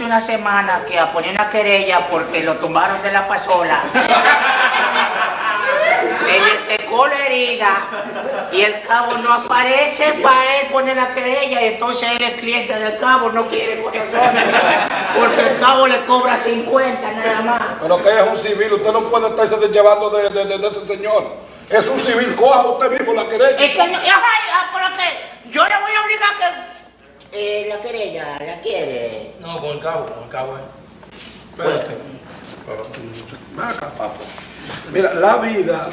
Hace una semana que a poner una querella porque lo tumbaron de la pasola. Se le secó la herida y el cabo no aparece para él poner la querella y entonces él es cliente del cabo, no quiere porque el cabo le cobra 50 nada más. Pero que es un civil, usted no puede estarse llevando de, de, de, de ese señor. Es un civil, coja usted mismo la querella. Es que no, ah, pero que yo le voy a obligar que... Eh, la querella, ¿la quiere? No, con el cabo, con el cabo. eh. Espérate. Papo. Mira, la vida.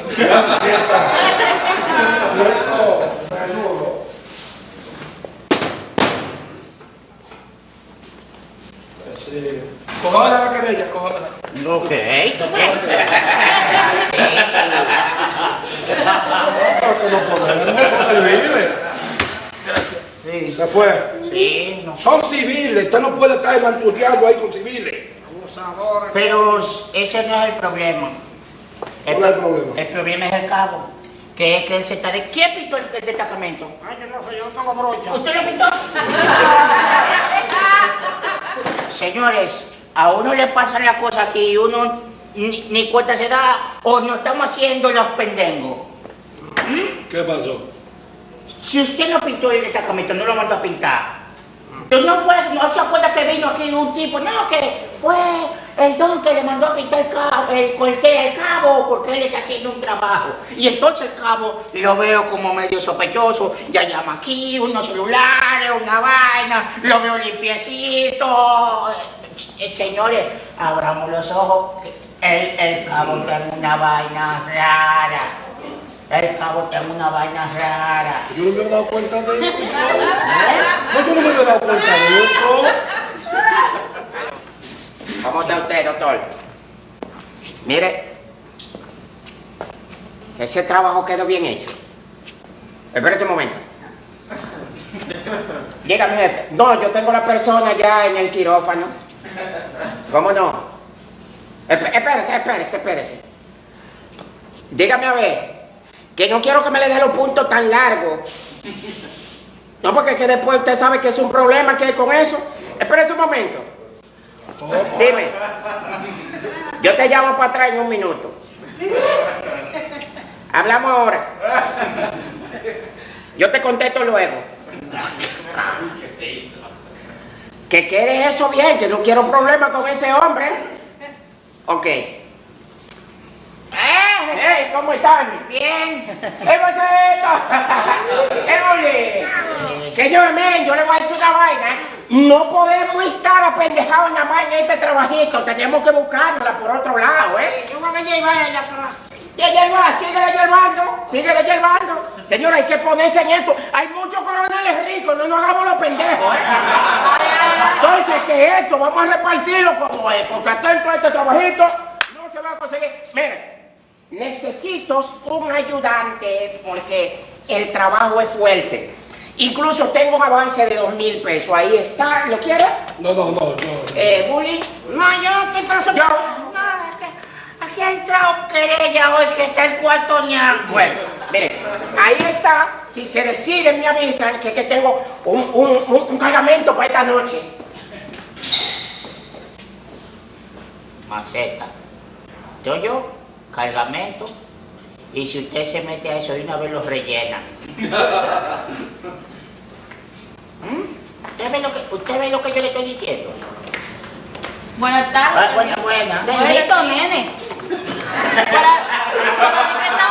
Sí. Cójamela la querella, cójamela. Ok. Porque no podemos, civiles. Gracias. Sí, Se fue. Son civiles, usted no puede estar mantuteando ahí con civiles. Pero ese no es el problema. ¿Cuál es el problema? El problema es el cabo. Que es que él se está de... ¿Quién pintó el, el destacamento? Ay, yo no sé, yo no tengo brocha. ¿Usted lo pintó? Señores, a uno le pasan las cosas aquí y uno ni, ni cuenta se da o no estamos haciendo los pendengos. ¿Qué pasó? Si usted no pintó el destacamento, no lo mandó a pintar. No fue, no se acuerda que vino aquí un tipo, no, que fue el don que le mandó a pintar el cabo, el, el cabo, porque él está haciendo un trabajo. Y entonces el cabo lo veo como medio sospechoso, ya llama aquí, unos celulares, una vaina, lo veo limpiecito. Eh, señores, abramos los ojos, el, el cabo tiene una vaina rara. El cabo tiene una vaina rara. Yo no me he dado cuenta de eso. No, yo no me he dado cuenta de eso. ¿Cómo está usted, doctor? Mire, ese trabajo quedó bien hecho. Espérate un momento. Dígame, jefe. No, yo tengo la persona ya en el quirófano. ¿Cómo no? Esp- Espérese, espérese, espérese. Dígame a ver, que no quiero que me le dé los puntos tan largos. No, porque que después usted sabe que es un problema que hay con eso. Espérese un momento. Dime. Yo te llamo para atrás en un minuto. Hablamos ahora. Yo te contesto luego. Que quieres eso bien, que no quiero problemas con ese hombre. Ok. ¡Eh! ¡Hey! ¿Cómo están? Bien. ¡Eh, Bully! Señor, miren, yo le voy a decir una vaina. No podemos estar apendejados nada más en este trabajito. Tenemos que buscárnosla por otro lado, ¿eh? Yo voy a llevar allá atrás. De de hierbando, sigue de hierbando. Señora, hay que ponerse en esto. Hay muchos coroneles ricos, no nos hagamos los pendejos, ¿eh? Entonces, que esto, vamos a repartirlo como es, porque atento a este trabajito, no se va a conseguir. Mire, necesito un ayudante porque el trabajo es fuerte. Incluso tengo un avance de dos mil pesos, ahí está, ¿lo quiere? No, no, no, no. Eh, Bully. No, yo te paso. Yo. No, Aquí ha entrado querella hoy que está el cuarto ñan. Bueno, mire, ahí está. Si se deciden, me avisan que, que tengo un, un, un- un cargamento para esta noche. Maceta. Yo, yo, cargamento. Y si usted se mete a eso, de una vez lo rellena. ¿Mm? ¿Usted, ve lo que, ¿Usted ve lo que yo le estoy diciendo? Buenas Ah, tardes. buena, buena. Bendito nene. Para, para aquí que está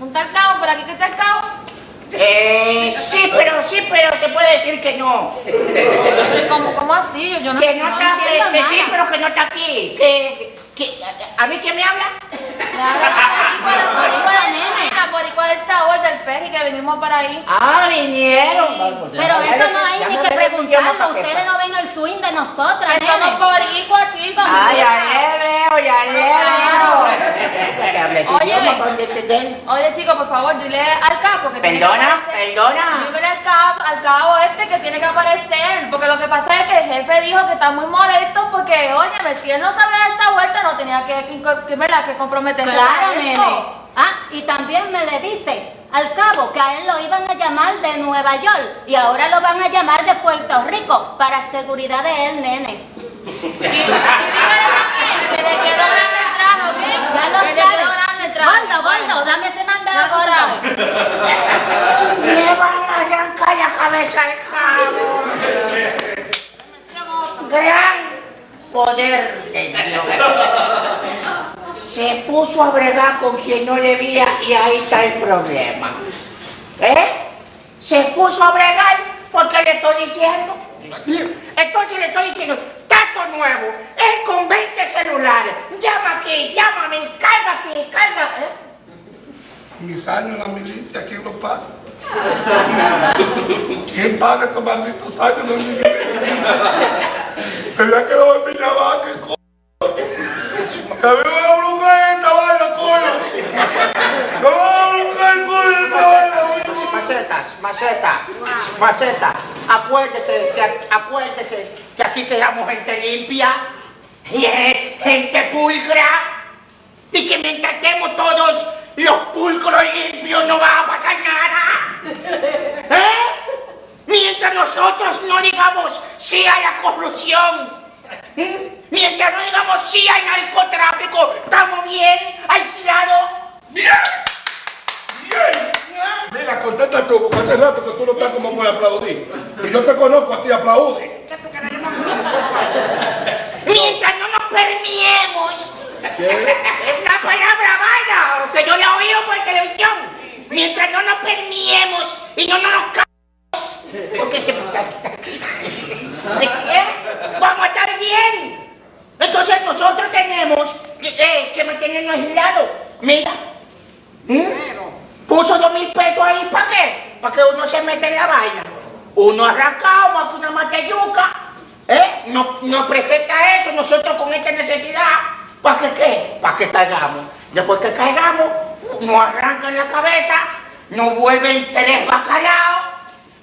un tal cabo por aquí que está el cabo. Eh, sí, pero sí, pero se puede decir que no. ¿Cómo, cómo así? Yo, yo no, Que no, no está, que, que sí, pero que no está aquí. Que, a, a mí que me habla? boricua del sabor del feji que venimos para ahí. Ah, vinieron. Pero eso no hay ni que preguntarlo. Ustedes no ven el swing de nosotras, Ah, nene. Somos boricuas, chicos. Ay, ya le veo, ya le veo. Entender. Oye, chicos, por favor, dile al capo que tiene que Perdona, perdona. Dile al cabo, al cabo este que tiene que aparecer, porque lo que pasa es que el jefe dijo que está muy molesto porque, óyeme, si él no sabía de esa vuelta, no tenía que, que, que, que comprometerse Claro, nene. Ah, y también me le dice Al cabo que a él lo iban a llamar de Nueva York y ahora lo van a llamar de Puerto Rico para seguridad de él, nene. Ya lo sabes. Gordo, gordo, dame ese mandado, gordo. Le van a arrancar la cabeza al cabo. Gran poder de Dios. Se puso a bregar con quien no debía y ahí está el problema. ¿Eh? Se puso a bregar porque le estoy diciendo. Entonces le estoy diciendo, tato nuevo, él con 20 celulares, llama aquí, llámame, carga aquí, carga. ¿eh? Mis años en la milicia, ¿quién lo paga? ¿Quién paga estos malditos años de milicia? Me había quedado en Villabaca, coño. A mí me va a bloquear esta vaina, coño. Me va a bloquear, coño. Macetas, maceta, maceta. Acuérdese, que, acuérdese que aquí quedamos gente limpia y gente pulcra. Y que mientras estemos todos los pulcros limpios no va a pasar nada. ¿Eh? Mientras nosotros no digamos sí a corrupción. Mientras no digamos sí al narcotráfico, estamos bien, aislados. ¡Bien! ¡Bien! Mira, contenta tú, porque hace rato que tú no estás como para aplaudir. Y yo te conozco a ti, aplaude. Mientras no nos permiemos. Es una palabra vaina, que yo la oído por televisión. Mientras no nos permiemos y no nos cagamos. Porque se. ¿Eh? Vamos a estar bien. Entonces nosotros tenemos que, eh, que mantenernos aislados. Mira. ¿Mm? Puso dos mil pesos ahí, ¿para qué? Para que uno se meta en la vaina. Uno arrancado, más que una mateyuca. ¿Eh? Nos, nos presenta eso, nosotros con esta necesidad. ¿Para que qué? Para que caigamos. Después que caigamos, nos arrancan la cabeza, nos vuelven tres bacalaos,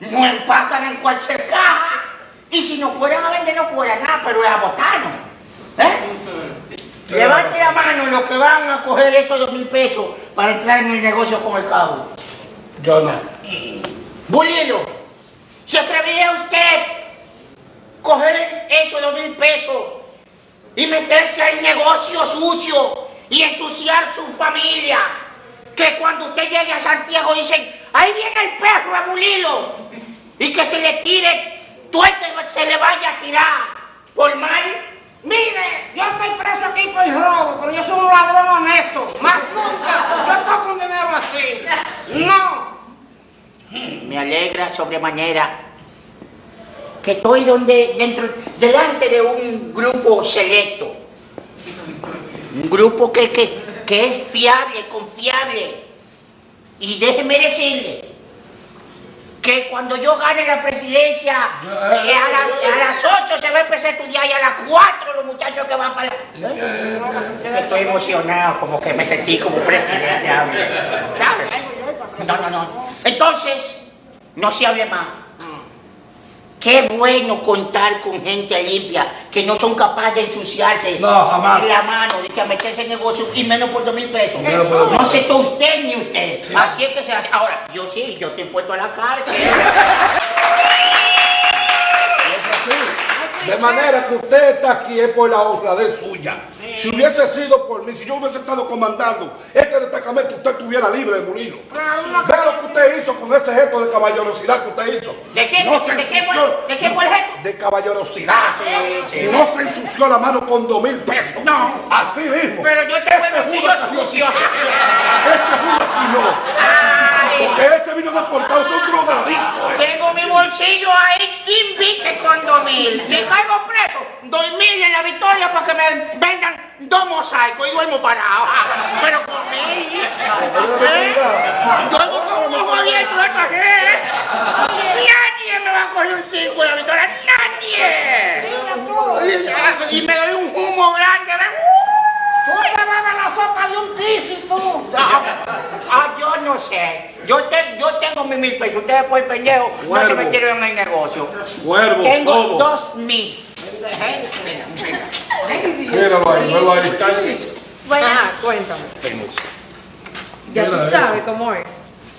nos empacan en cualquier caja. Y si nos fueran a vender, no fuera nada, pero es a botarnos. ¿Eh? Levante la mano los que van a coger esos dos mil pesos para entrar en el negocio con el cabo. Yo no. Bulilo, ¿se atrevería usted coger esos dos mil pesos y meterse al negocio sucio y ensuciar su familia? Que cuando usted llegue a Santiago dicen, ahí viene el perro a Bulilo y que se le tire, tú el que se le vaya a tirar por mal. Mire, yo estoy preso aquí por robo, pero yo soy un ladrón honesto. Más nunca yo toco un dinero así. No. Me alegra sobremanera que estoy donde, dentro, delante de un grupo selecto. Un grupo que, que, que es fiable, confiable. Y déjeme decirle que cuando yo gane la presidencia, eh, a, la- a las 8 se va a empezar a estudiar y a las 4 los muchachos que van para la... Que Estoy emocionado, como que me sentí como presidente. ¿sabes? No, no, no. Entonces, no se hable más. Qué bueno contar con gente limpia que no son capaces de ensuciarse No, jamás. la mano, de que a meterse en negocio y menos por dos mil pesos. no puedo No aceptó usted ni usted. Así es que se hace. Ahora, yo sí, yo te he puesto a la cárcel. De manera que usted está aquí es por la honradez suya. Si hubiese sido por mí, si yo hubiese estado comandando este destacamento, usted estuviera libre de Murilo. Vea lo que usted hizo con ese gesto de caballerosidad que usted hizo. ¿De qué? No se ¿De qué fue- ensució- de qué fue el gesto? De caballerosidad. Sí. No se ensució la mano con dos mil pesos. No. Así mismo. Pero yo el Este Dios sucio. Este juro si no. Porque ese vino deportado, son drogadictos. eh. Tengo mi bolsillo ahí, Kimbique con dos mil. Si caigo preso, dos mil en la victoria para que me vendan dos mosaicos y duermo parado. Pero con mil. ¿eh? Duermo con un ojo abierto de café. Nadie me va a coger un cinco en la victoria. Nadie. Y me doy un humo grande. Tú llevabas la sopa de un tizi, tú. Ah, ah, yo no sé. Yo, te- yo tengo mis mil pesos. Ustedes por pendejo no se metieron en el negocio. Cuervo, Tengo dos mil. Míralo ahí, míralo ahí. Entonces, Bueno, Ajá, cuéntame. Ya tú sabes cómo es.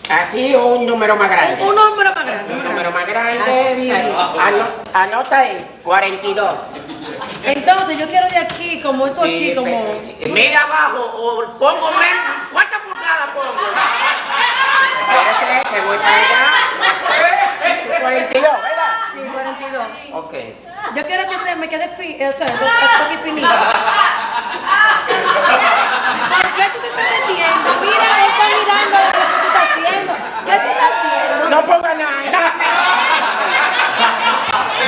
Así un número más grande. Un número más grande. Un número más grande. Así. Ano- anota ahí, 42. Entonces yo quiero de aquí, como esto aquí, Sí, como. pe- sí. Mira abajo, o pongo menos. ¿Cuántas pulgadas pongo? Espérate, que voy para allá. 42, ¿verdad? Sí, 42. Ok. Yo quiero que se me quede fi, o sea, esto aquí finito. ¿Por qué tú te estás metiendo? Mira, él está mirando lo que tú estás haciendo. ¿Qué tú estás haciendo? No ponga nada.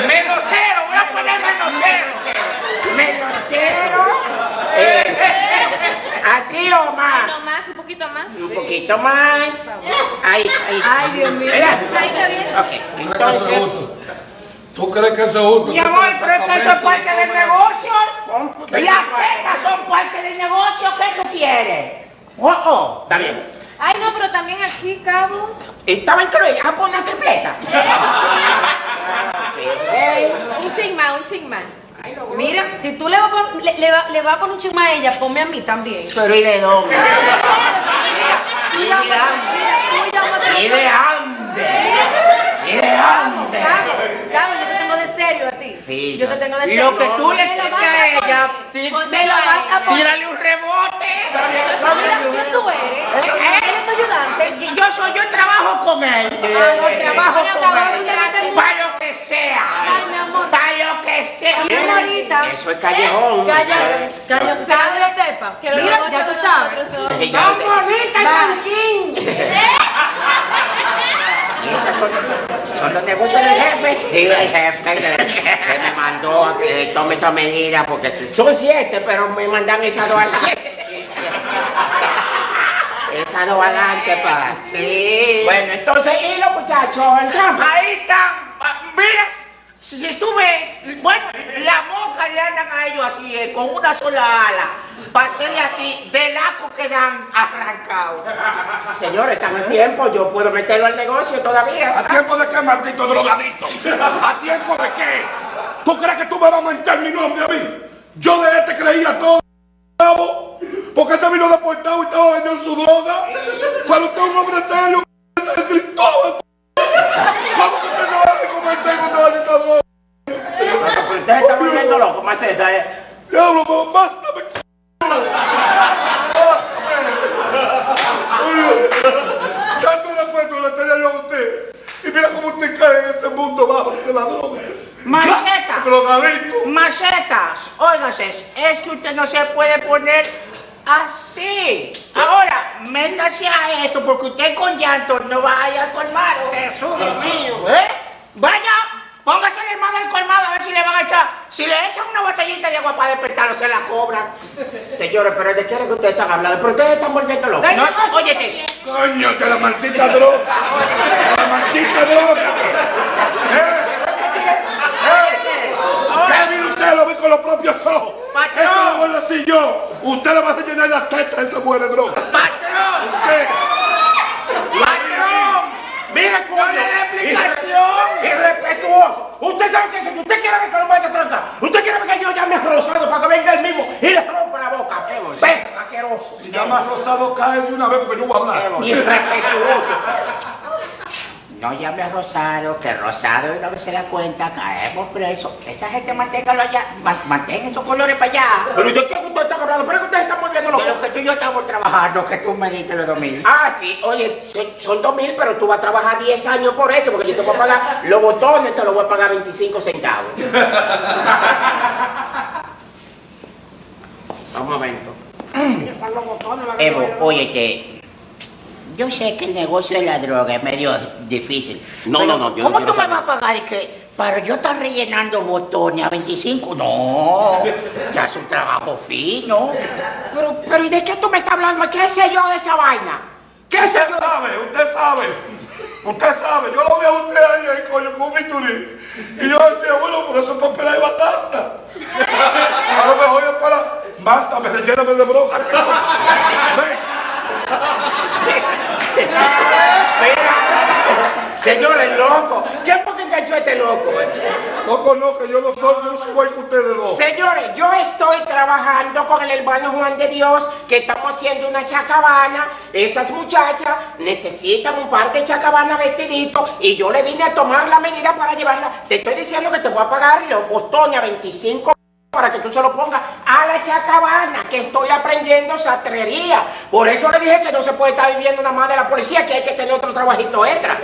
Menos cero, voy a poner menos cero. Menos cero. Eh, así o más. No más, un poquito más. Un poquito más. Ahí, ahí. Ay, Dios mío. Mira. Ahí está bien. Ok, entonces. ¿Tú crees que eso es justo? Mi amor, pero es que eso es parte del negocio. Las tetas son parte del negocio. ¿Qué tú quieres? Oh, oh. Está bien. Ay, no, pero también aquí, cabo. Estaba incluida por una tripleta. Un ching más, un ching más. Mira, si tú le vas a le, le va- le vas a poner un chisme a ella, ponme a mí también. Pero ¿y de dónde? ¿Y de dónde? ¿Y de dónde? ¿Y de dónde? Cabo, Cabo, yo te tengo de serio a ti. Sí, yo te tengo de serio. Lo que tú le lo vas a ella, Me lo vas a poner. tírale un rebote. Mira, ¿quién tú eres? ¿Eh? Él es tu ayudante. Yo soy, yo trabajo con él. Yo trabajo con él. Para lo que sea. Ay, mi amor. Para lo que sea. Eso es callejón. Calla, que nadie lo sepa. Que negocios ya tú sabes. te- bonita y esos son, son los negocios del jefe. Sí, el jefe que, me mandó a que tome esa medida porque son siete, pero me mandan esas dos adelante. Sí, sí. Esas dos adelante para. Sí. Bueno, entonces, ¿y los muchachos? Ahí están. Ah, Mira, si tú ves, bueno, las moscas le andan a ellos así, eh, con una sola ala, para hacerle así, del asco que dan arrancado. Señores, están a tiempo, yo puedo meterlo al negocio todavía. ¿A tiempo de qué, maldito drogadito? ¿A tiempo de qué? ¿Tú crees que tú me vas a mentir mi nombre a mí? Yo de este creía todo, porque ese vino deportado y estaba vendiendo su droga. Pero usted es un hombre serio, se gritó. ¿Cómo que usted se va a comerse con esta maldita droga? Pero ustedes están volviendo locos, maceta, ¿eh? Diablo, bástame. Tanto respeto le tenía yo a usted. Y mira cómo usted cae en ese mundo bajo de la droga. Maceta. Drogadito. Macetas, óigase, es que usted no se puede poner así. Ahora, métase a esto porque usted con llanto no va a ir al colmado. Jesús mío. ¿Eh? Vaya, póngase el hermano del colmado a ver si le van a echar. Si le echan una botellita de agua para despertarlo, se la cobran. Señores, pero ¿de qué es que ustedes están hablando? Pero ustedes están volviendo locos. No, óyete. Coño, de la maldita droga. La maldita droga. ¿Eh? ¿Qué vino usted? Lo vi con los propios ojos. Patrón. Esto lo voy a decir yo. Usted le va a rellenar las tetas a esa mujer de droga. ¡Patrón! ¿Qué? Mira cómo explicación. Irrespetuoso. Usted sabe que si usted quiere ver que lo vaya a tratar, usted quiere ver que yo llame a Rosado para que venga él mismo y le rompa la boca. Ven, asqueroso. Si llama a Rosado, cae de una vez porque yo voy a hablar. Irrespetuoso. No llame a Rosado, que Rosado de una vez se da cuenta, caemos presos. Esa gente manténgalo allá, mantenga esos colores para allá. Pero yo qué usted está hablando, pero es que ustedes están volviendo locos. De lo que tú y yo estamos trabajando, que tú me diste los dos mil. Ah, sí, oye, son, son dos mil, pero tú vas a trabajar 10 años por eso, porque yo te voy a pagar los botones, te los voy a pagar 25 centavos. Un momento. Evo, óyete, yo sé que el negocio de la droga es medio difícil. No, pero no, no, yo ¿Cómo tú me vas a pagar y que para yo estar rellenando botones a 25? No, ya es un trabajo fino. Pero, pero ¿y de qué tú me estás hablando? ¿Qué sé yo de esa vaina? ¿Qué sé Usted yo? sabe, usted sabe. Usted sabe, yo lo veo a usted ahí, ahí, coño, con un bisturí. Y yo decía, bueno, por eso papel ahí basta. A lo mejor para, basta, me relléname de broca. Señores, loco, ¿qué fue que enganchó este loco. eh. Loco, no, que yo no soy, yo no soy que ustedes dos. Señores, yo estoy trabajando con el hermano Juan de Dios, que estamos haciendo una chacabana. Esas muchachas necesitan un par de chacabanas vestiditos y yo le vine a tomar la medida para llevarla. Te estoy diciendo que te voy a pagar los bostones a 25 para que tú se lo pongas a la chacabana, que estoy aprendiendo satrería. Por eso le dije que no se puede estar viviendo nada más de la policía, que hay que tener otro trabajito extra.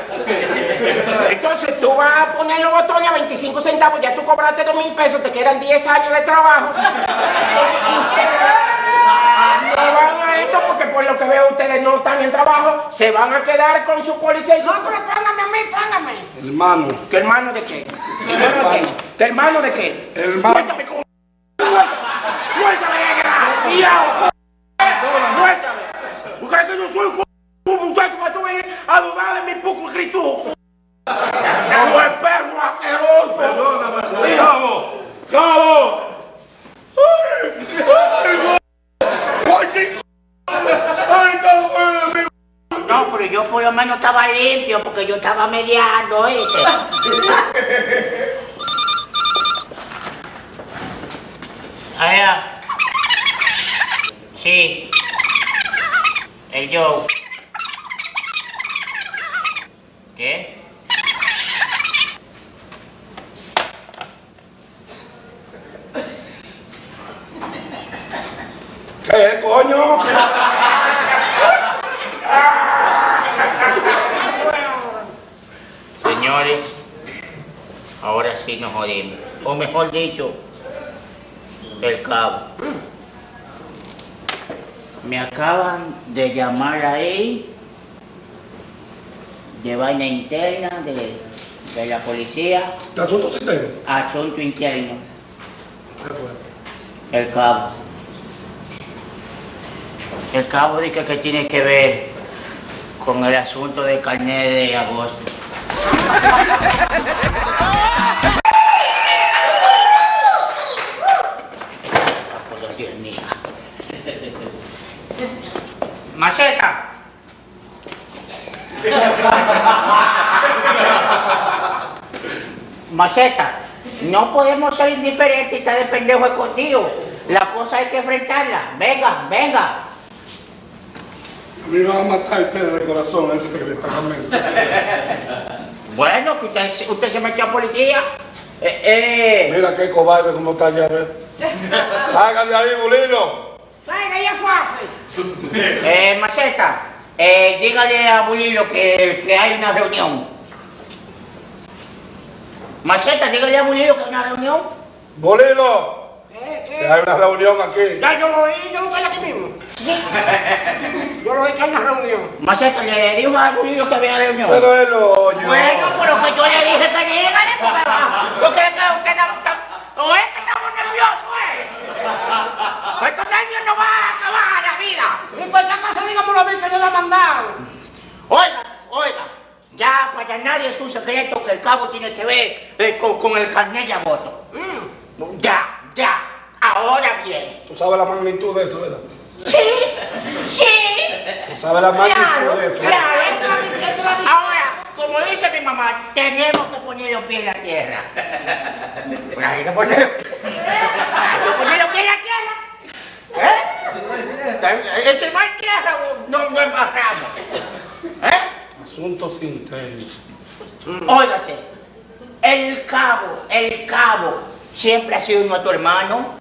Entonces tú vas a poner los botones a 25 centavos, ya tú cobraste 2 mil pesos, te quedan 10 años de trabajo. No van a esto porque por lo que veo ustedes no están en trabajo, se van a quedar con su policía y su... No, pero a mí, póngame. Hermano, ¿Qué hermano de qué? ¿Qué hermano de qué? ¿Qué hermano de qué? Hermano. Suéltame, con- Suéltame, suéltame, desgraciado. Suéltame. ¿Tú crees que yo soy un un muchacho para tú venir a dudar de mi poco escritura? ¡Tú es perro asqueroso! perdóname, cabo, cabo. Ay, ay, ay, qué- ay, cabo, ay, amigo. No, pero yo por lo menos estaba limpio porque yo estaba mediando. Allá. Sí. El Joe. ¿Qué? ¿Qué coño? Señores, ahora sí nos jodimos. O mejor dicho, el cabo. Me acaban de llamar ahí de vaina interna de, de la policía, ¿Qué asunto sí tengo? asunto interno, ¿Qué fue? el cabo. El cabo dice que tiene que ver con el asunto del carnet de agosto. Ah, por los Dios mío. Maceta. Maceta, no podemos ser indiferentes y estar de pendejo escondido. La cosa hay que enfrentarla. Venga, venga. A mí me van a matar ustedes de corazón, cambiando. Bueno, que usted, usted se metió a policía. Eh, eh, Mira qué cobarde como está allá, a ver. Salga de ahí, Bulilo. Venga, ya fácil. eh, Maceta, eh, dígale a Bulilo que, que hay una reunión. Maceta, dígale a Bulilo que hay una reunión. Bulilo, ¿Qué, qué? hay una reunión aquí. Ya yo lo oí, yo no estoy aquí mismo. Yo lo oí que hay una reunión. Maceta, le dijo a Bulilo que había reunión. Pero él lo oyó. Bueno, pero que yo le dije que dígale, porque porque es que usted está, o es que estamos nerviosos, ¿eh? Estos nervios no van a acabar la vida. Y por qué cosa dígamelo a mí que yo la mandaron. Oiga, oiga, ya para nadie es un secreto que el cabo tiene que ver eh, con, con el carnet de agosto. Ya, ya, ahora bien. Tú sabes la magnitud de eso, ¿verdad? Sí, sí. Tú sabes la magnitud Claro, de eso. claro, esto es- esto es- Ahora, como dice mi mamá, tenemos que poner los pies en la tierra. Hay que poner, hay que poner los pies en la tierra. ¿Eh? Eh, Si no hay tierra, no, no embarramos. ¿Eh? Asuntos internos. Óigase, el cabo, el cabo, siempre ha sido nuestro hermano.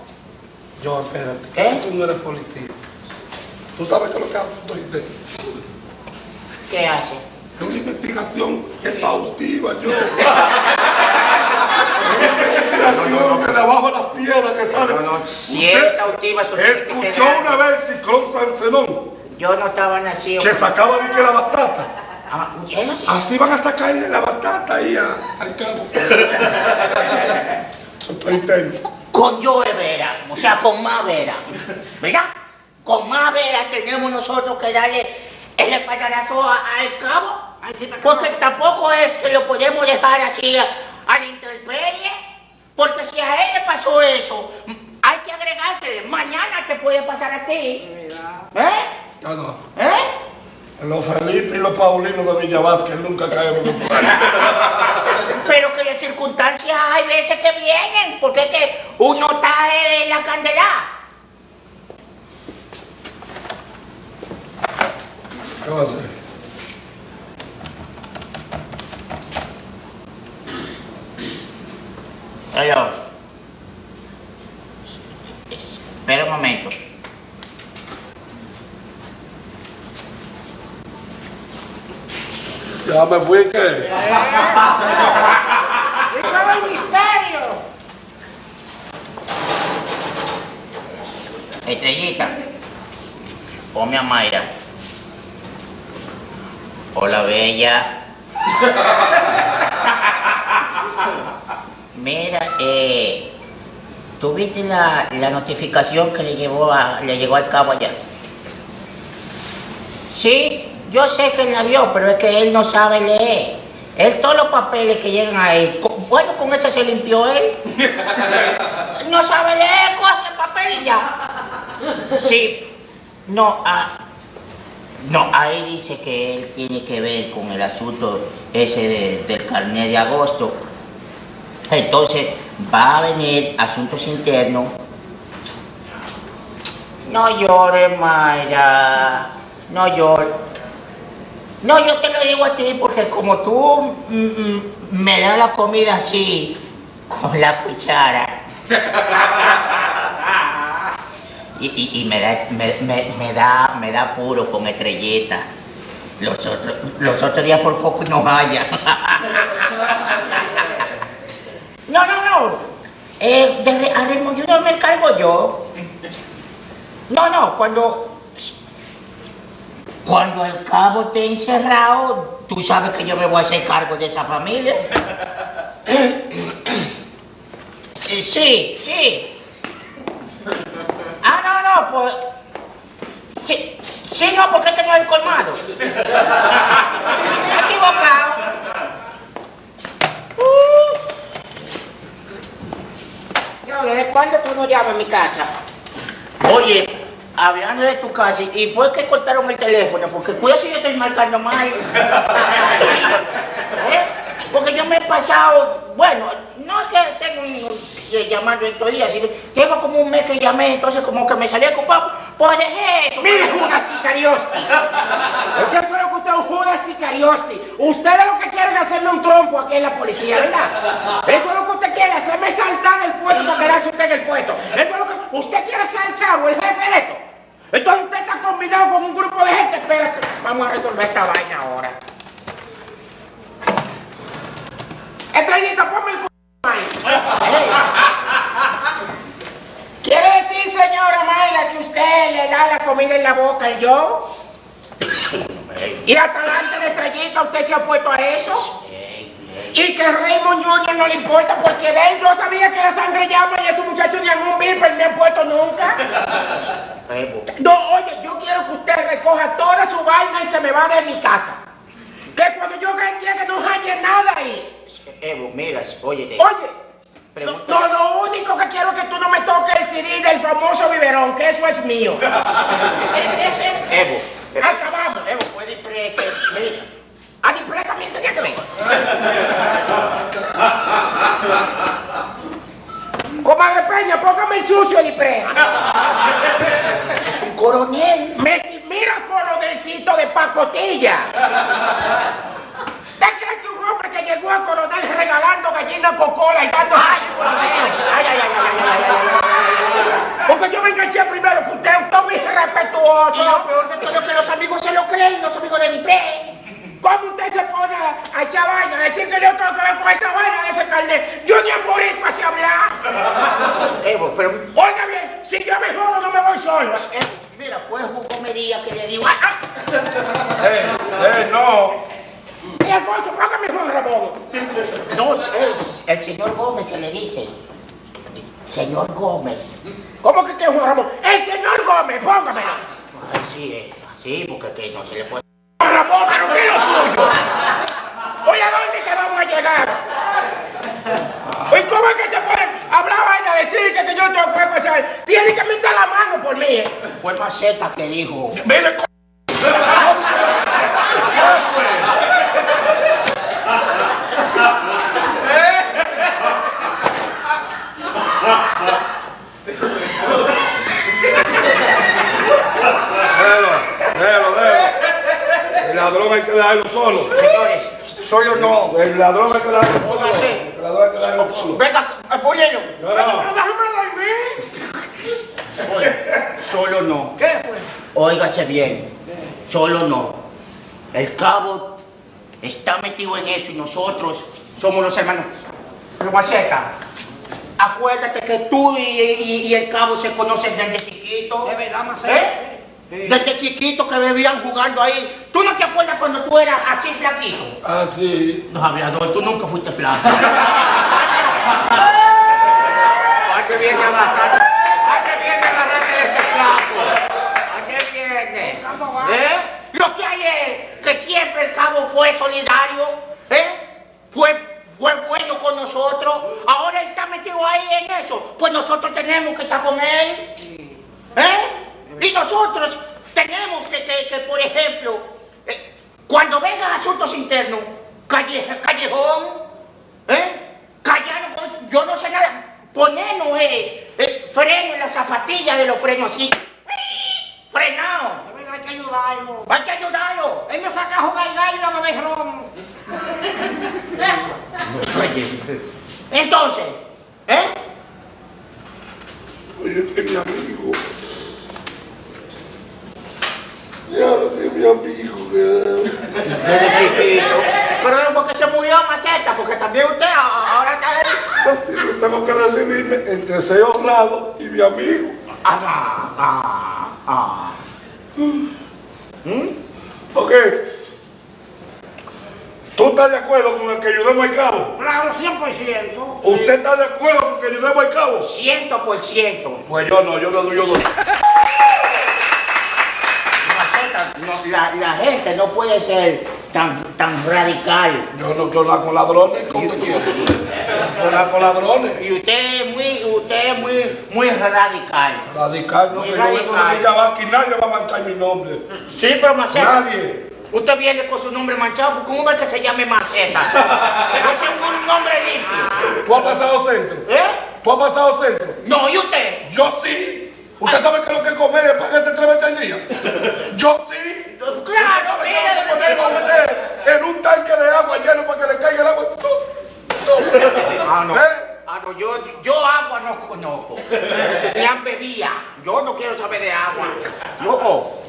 Yo, espérate, ¿Qué? tú no eres policía. Tú sabes que lo que hace asuntos internos. ¿Qué hace? Es una investigación exhaustiva, yo. una investigación que de abajo de las tierras que sale. No, no, si Usted es exhaustiva, eso que Escuchó una vez Ciclón Sancenón Yo no estaba nacido. que sacaba de que la batata. Ah, ¿él así? Van a sacarle la batata ahí a- al cabo. Con yo de vera, o sea, con más vera. ¿Verdad? Con más vera tenemos nosotros que darle el espaldarazo al cabo. Porque tampoco es que lo podemos dejar así a, a la intemperie. Porque si a él le pasó eso, hay que agregarse. Mañana te puede pasar a ti. ¿Eh? No. ¿Eh? Los Felipe y los Paulinos de Villa Vázquez nunca caemos de Pero que circunstancias hay veces que vienen, porque es que uno está en la candela. ¿Qué va a hacer? Espera un momento. Ya me fui, ¿qué? ¿Y cuál es el misterio? Estrellita. Ponme a Mayra. Hola, bella. Mira, eh, ¿tuviste la, la notificación que le, llevó a, le llegó al cabo allá? Sí, yo sé que él la vio, pero es que él no sabe leer. Él todos los papeles que llegan a él, co- bueno, con eso se limpió él. Él no sabe leer, coge el papel y ya. Sí, no, ah, no, ahí dice que él tiene que ver con el asunto ese de- del carnet de agosto. Entonces va a venir asuntos internos. No llores, Mayra. No llores. No, yo te lo digo a ti porque como tú mm, mm, me das la comida así, con la cuchara. Y, y- me, da, me, me- da, me da puro con estrellita. Los otros, los otros días por poco no vaya. No, no, no. Eh, de a remolino me encargo yo. No, no, cuando. Cuando el cabo esté encerrado, tú sabes que yo me voy a hacer cargo de esa familia. Eh, Sí, sí. Ah, no, no, pues. Sí, sí, no, porque tengo el colmado. Equivocado. No, ¿desde cuándo tú no llamas a mi casa? Oye, hablando de tu casa, y fue que cortaron el teléfono, porque cuida si yo estoy marcando mal. ¿Eh? Porque yo me he pasado, bueno, no es que tengo un- llamando estos días, sino tengo como un mes que llamé, entonces como que me salí ocupado, pues dejé eso. Mire, Judas Sicariosti. Usted fue lo que usted Judas Sicariosti. Ustedes lo que quieren es hacerme un trompo aquí en la policía, ¿verdad? Eso es lo que usted quiere, hacerme saltar del puesto para quedarse usted en el puesto. Eso es lo que usted quiere ser el cabo, el jefe de esto. Entonces usted está combinado con un grupo de gente. Espérate, vamos a resolver esta vaina ahora. Estrellita, ponme el c. ¿Quiere decir, señora Mayra, que usted le da la comida en la boca al yo? ¿Y hasta delante de Estrellita usted se ha puesto a eso? Y que Raymond Jr. no le importa porque de él yo sabía que la sangre llama y esos muchachos ni en un beeper me han puesto nunca. No, oye, yo quiero que usted recoja toda su vaina y se me va de mi casa. Que cuando yo llegue no haya nada ahí. Evo, mira, óyete. Oye, no, lo único que quiero es que tú no me toques el CD del famoso biberón, que eso es mío. Evo, Acabamos. Evo, puede que, mira. A Dipré también tenía que ver. Comadre Peña, póngame el sucio libre. Su coronel. Messi, mira coronelcito de pacotilla. ¿Te crees que un hombre que llegó a coronel regalando gallina cocola y dando ay, ay, ay, ay, Porque yo me enganché primero que usted, un tomo irrespetuoso. Y lo peor de todo es que los amigos se lo creen, los amigos de Dipe. ¿Cómo usted se pone a echar vaina? Decir que yo tengo que ver con esa vaina de ese carnet. Yo ni en boricua sé hablar. Evo, pero Oiga bien, si yo me jodo no me voy solo. Evo, mira, fue Hugo Mería que le dijo, "Ah, ah". ¡Eh, eh, no! Y Alfonso, póngame Juan Ramón. no, es el señor Gómez se le dice. Señor Gómez. ¿Cómo que qué Juan Ramón? El señor Gómez, póngamelo. Ay, sí, eh, así, porque que no se le puede. Pero ¿qué es lo tuyo? Oye, ¿a dónde que vamos a llegar? ¿Y cómo es que se pueden hablar vaina, decir que, que yo tengo que pasar? Tiene que meter la mano por mí. Fue Maceta que dijo. ¡Mire, co- Déjalo, déjalo, déjalo. El ladrón hay que dejarlo solo. Señores, solo no. El ladrón hay que dejarlo solo. ¿Cómo así? El ladrón hay que dejarlo solo. Venga, apóyelo. No, no. Oye, solo no. ¿Qué fue? Óigase bien, solo no. El cabo está metido en eso y nosotros somos los hermanos. Pero Maceta, acuérdate que tú y, y- y el cabo se conocen desde chiquito. De verdad, Maceta, ¿Eh? Desde chiquito que bebían jugando ahí. ¿Tú no te acuerdas cuando tú eras así flaquito? Ah, sí. No, aviador, tú nunca fuiste flaco. ¿A qué viene a agarrarte? ¿A qué viene a agarrarte de ese flaco? ¿A qué viene? ¿Eh? Lo que hay es que siempre el cabo fue solidario, ¿eh? Fue, fue bueno con nosotros. Ahora él está metido ahí en eso. Pues nosotros tenemos que estar con él. ¿Eh? Y nosotros tenemos que, que, que, por ejemplo, eh, cuando vengan asuntos internos, calle- callejón, ¿eh? Callarnos con- yo no sé nada, ponernos eh, eh, freno en las zapatillas de los frenos así, frenado, Hay que ayudarlo. hay que ayudarlo. Él me saca a jugar gallo y a beber ron. Entonces, ¿eh? Oye, que mi amigo. Ya lo que mi que- chiquito. Pero es porque se murió Maceta, porque también usted ahora está ahí. Yo tengo que decidirme entre ser honrado y mi amigo. Ah, ah, ah. Ok. ¿Tú estás de acuerdo con el que ayudemos al cabo? Claro, 100%. ¿Usted está de acuerdo con que ayudemos al cabo? Ciento por ciento. Pues yo no, yo no, yo no. No, la, la gente no puede ser tan, tan radical. Yo no, yo con ladrones, ¿cómo? Yo no con ladrones. Y usted es muy, usted es muy, muy radical. Radical, no, Muy que yo vengo de radical. Villavaca y nadie va a manchar mi nombre. Sí, pero Maceta. Nadie. Usted viene con su nombre manchado porque un hombre que se llame Maceta. Ese es un nombre limpio. ¿Tú has pasado centro? ¿Eh? ¿Tú has pasado centro? No, ¿y usted? Yo sí. ¿Usted sabe qué es lo que es comer para este tres veces al día? Yo sí. Claro, ¿Usted sabe qué es lo que a usted en un tanque de agua lleno para que le caiga el agua? No. Ah, no. ¿Eh? Ah, no, yo, yo agua no conozco. Ni han bebía. Yo no quiero saber de agua. No.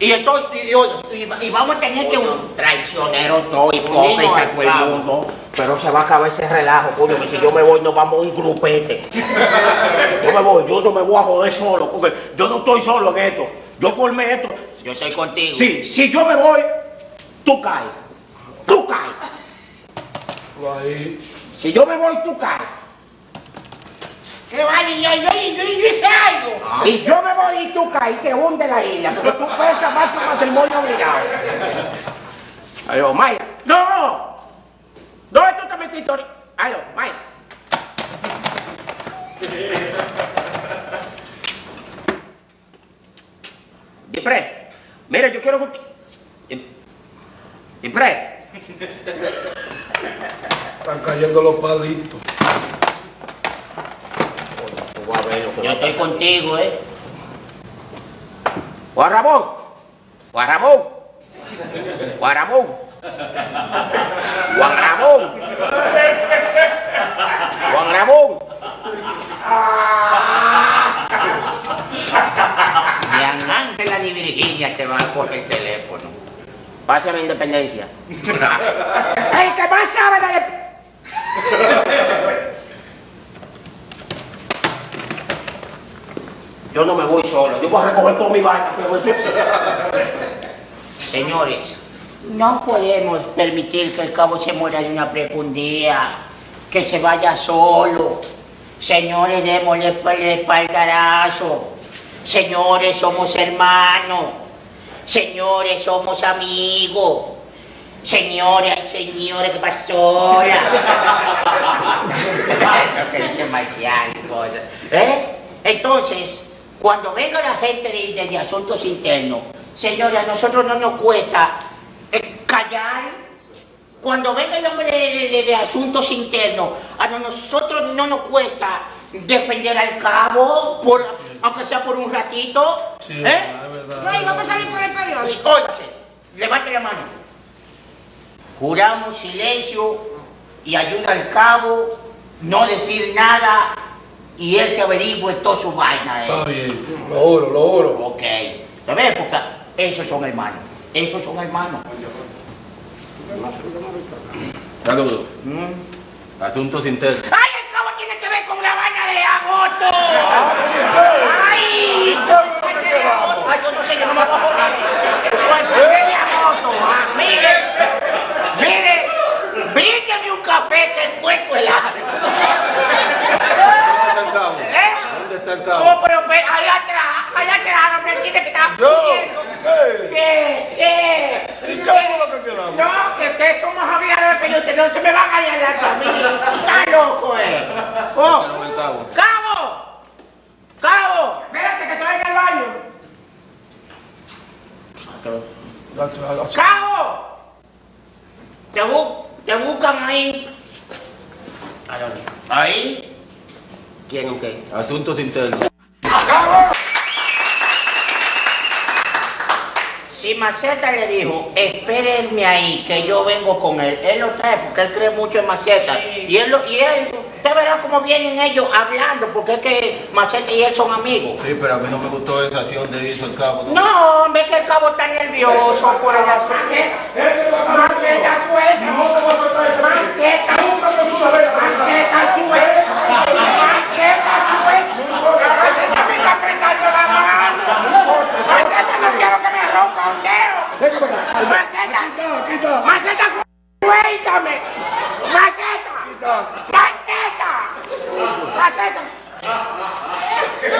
Y entonces, y, y- y vamos a tener que un traicionero todo hipócrita todo el mundo. Pero se va a acabar ese relajo, coño, que si yo me voy nos vamos a un grupete. Yo me voy, yo no me voy a joder solo, porque yo no estoy solo en esto. Yo formé esto. Yo estoy contigo. Sí, si yo me voy, tú caes. Tú caes. Ahí. Si yo me voy, tú caes. ¿Qué vale? Yo, yo, yo, yo hice algo. Si yo me voy y tú caes, se hunde la isla, porque tú puedes salvar tu matrimonio obligado. Aló, Maya. ¡No! ¿Dónde tú te metiste ahorita? Aló, Maya. Dipre, mira, yo quiero contigo. Dipre, Están cayendo los palitos. Yo estoy contigo, ¿eh? Juan Ramón, Juan Ramón, Juan Ramón, Juan Ramón. Ni Ángela ni Virginia te van a coger el teléfono. Pásame independencia. El que más sabe de... Yo no me voy solo, yo voy a recoger toda mi vaina, pero eso Señores, no podemos permitir que el cabo se muera de una frecundía, que se vaya solo. Señores, démosle el espaldarazo. Señores, somos hermanos. Señores, somos amigos. Señores, ay, señores, ¿qué pasó? Dice. ¿Eh? Entonces, cuando venga la gente de, de- de asuntos internos, señores, a nosotros no nos cuesta eh, callar. Cuando venga el hombre de, de- de- de asuntos internos, a nosotros no nos cuesta defender al cabo, por, aunque sea por un ratito. Sí, ¿eh? es verdad. No, y vamos a salir por el periódico. Óigase, levante la mano. Juramos silencio y ayuda al cabo, no decir nada y él que averigüe toda su vaina. ¿eh? Está bien, lo juro, lo juro. Ok. ¿Lo ves? Porque esos son hermanos. Esos son hermanos. Saludos. Asuntos internos. ¡Ay, el cabo tiene que ver con la vaina de agosto! ¡Ay! ¡Ay, yo no sé, yo no me voy a poner! ¡Pues de agosto! ah, ¡Mire! ¡Mire! ¡Bríndeme un café que el cuento helado! ¿Dónde está el cabo? ¿Eh? ¿Dónde está el cabo? Oh, pero, pero, allá atrás, allá atrás, donde él tiene que estar Yo, viendo. ¿qué? ¿Qué? ¿Qué? ¿Y qué fue lo que quedamos? No, que ustedes son más habladores que yo, ustedes no se me van a ir a la camilla. Está loco, eh. Oh, No, el cabo. ¡Cabo! ¡Cabo! Espérate que estoy en el baño. ¡Cabo! Te, bu- te buscan ahí. Ahí. ¿Quién o qué? Asuntos internos. Si Maceta le dijo, espérenme ahí, que yo vengo con él, él lo trae porque él cree mucho en Maceta. Y él, lo- y él, usted verá cómo vienen ellos hablando, porque es que Maceta y él son amigos. Sí, pero a mí no me gustó esa acción de hizo el cabo. No, hombre, que el cabo está nervioso por el Maceta, maceta suelta. Maceta, maceta suelta. Maceta suelta. Maceta me está apretando la mano. Maceta, no quiero que me rompa un dedo. Maceta, maceta, suéltame. Maceta, maceta, maceta.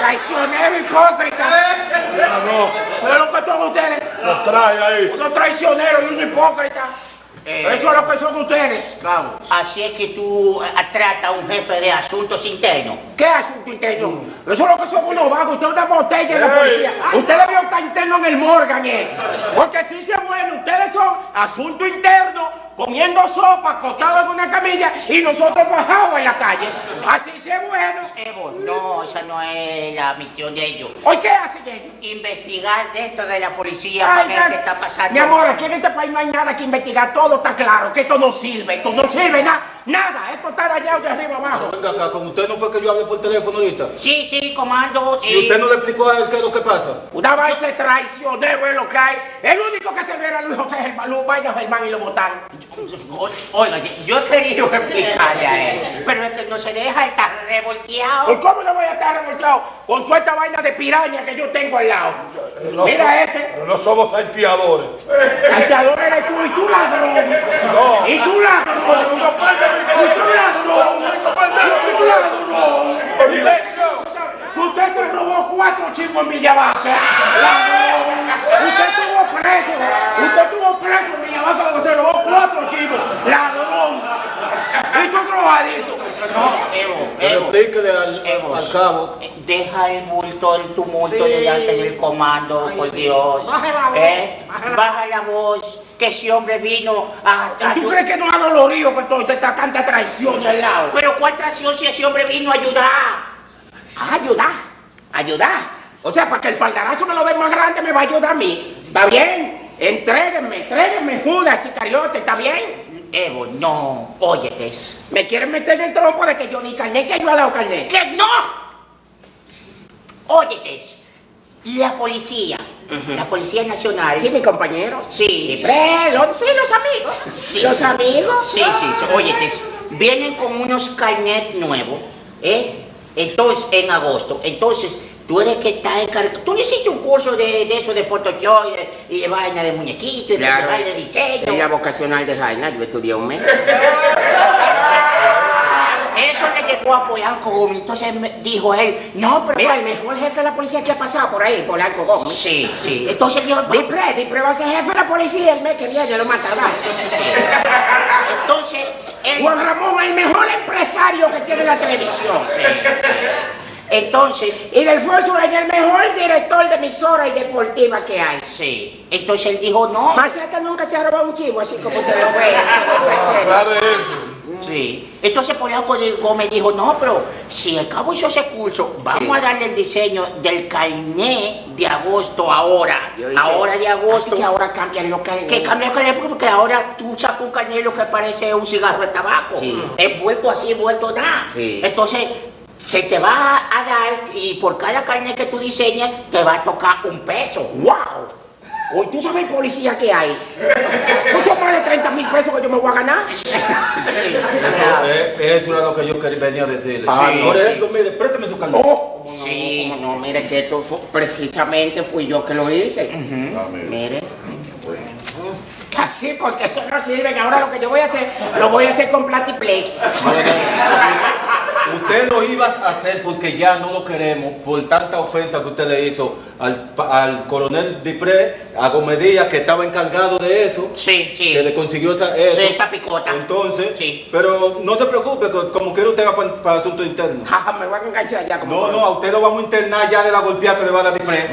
Traicionero hipócrita. Ah, no, ¿Saben lo que son ustedes? lo trae ahí. Unos traicioneros y unos hipócritas. Eso es lo que son ustedes. Cabo. Así es que tú eh, tratas a un jefe de asuntos internos. ¿Qué asunto interno? Eso es lo que son unos vagos. Usted es una botella en la policía. Usted debió estar interno en el Morgan, eh. Porque si se bueno, ustedes son asunto interno, comiendo sopa, acostados en una camilla y nosotros bajados en la calle. Así se bueno. Evo, no, esa no es la misión de ellos. ¿Hoy qué hacen ellos? Investigar dentro de la policía Ay, para ver ya- qué está pasando. Mi amor, aquí en este país no hay nada que investigar. Todo está claro, que esto no sirve. Esto no sirve nada. Nada. Esto está dañado de arriba abajo. Venga acá, con usted no fue que yo hablé por teléfono ahorita. Sí, sí, comando, sí. ¿Y usted no le explicó a él qué es lo que pasa? Una vaina de traicionero es lo que hay. El único que se ve era Luis José Germán, Luis Vaina Germán y lo botaron. Oiga, yo he querido explicarle a él, pero es que no se deja estar revolteado. ¿Y cómo no voy a estar revolcado con toda esta vaina de piraña que yo tengo al lado? No Mira so- este. Pero no somos salteadores. Salteador eres tú y tú ladrón. No. Y tú ladrón. Y tú Usted se robó cuatro chicos en Villavaca. Usted estuvo preso. Usted estuvo preso en Villavaca se robó cuatro chicos. Ladrón. Y tú drogadito. No, Evo, Pero Evo. explíquele al, Evo, al cabo. eh, Deja el bulto, el tumulto Sí. delante del comando, por Dios. Baja la voz, ¿Eh? baja la- Baja la voz, que ese hombre vino a... a- ¿Tú crees que no ha dolorido con toda esta tanta traición al lado? Pero ¿cuál traición si ese hombre vino a ayudar? Ah, ayudar, ayudar. O sea, para que el paldarazo me lo dé más grande me va a ayudar a mí. ¿Está bien? Entréguenme, entréguenme, Judas Iscariote, ¿está bien? Evo, no, óyete. Me quieren meter en el trompo de que yo di carnet, que yo he dado carnet. ¡Que no! Óyete, la policía, la Policía Nacional... Sí, mis compañeros. Sí. Y pre- los, sí, los amigos. Sí. Los amigos. Sí, sí, sí. Óyete, vienen con unos carnet nuevos, ¿eh? Entonces, en agosto. Entonces, tú eres que está encargado. Tú no hiciste un curso de, de eso de Photoshop y de, y de vaina de muñequito y de vaina de diseño. En la vocacional de Jaina, yo estudié un mes. Eso le llegó a Polanco Gómez. Entonces dijo él, no, pero. Mira, el mejor jefe de la policía que ha pasado por ahí, Polanco Gómez. Sí, sí. Entonces dijo, Dipre, Dipre va a ser jefe de la policía el mes que viene, lo matará. entonces, él. Juan Ramón, el mejor empresario que tiene la televisión. Entonces, Y del Fuerzo es el mejor director de emisora y deportiva que hay. sí. Entonces él dijo, no. Maceta nunca se ha robado un chivo, así como usted lo ve. Aclare eso. Sí. Entonces Polanco Gómez dijo, no, pero si el cabo hizo ese curso, vamos a darle el diseño del carné de agosto ahora. Ahora de agosto. Así que ahora cambian los carnés. Que cambia el carné porque ahora tú sacas un carné lo que parece un cigarro de tabaco. Sí. Es vuelto así, vuelto nada. Sí. Entonces, se te va a dar y por cada carnet que tú diseñes te va a tocar un peso. ¡Wow! Hoy tú sabes el policía que hay. ¿No son más de 30 mil pesos que yo me voy a ganar? Eso, eh, eso era lo que yo quería, venía a decirle. Ah, Sí, sí. mire, présteme su carnet. Oh, sí. No, mire que esto fue- precisamente fui yo que lo hice. Ah, mire. Mire. Así, porque eso no sirve. Ahora lo que yo voy a hacer, lo voy a hacer con Platiplex. Usted lo iba a hacer porque ya no lo queremos por tanta ofensa que usted le hizo al, al coronel Dipré, a Gomedilla, que estaba encargado de eso, Sí, sí. que le consiguió esa, eso. Sí, esa picota. Entonces, Sí. pero no se preocupe, como quiera usted va para, para asunto interno. Jaja, me voy a enganchar ya como. No, no, a usted lo vamos a internar ya de la golpeada que le va a dar Dipré.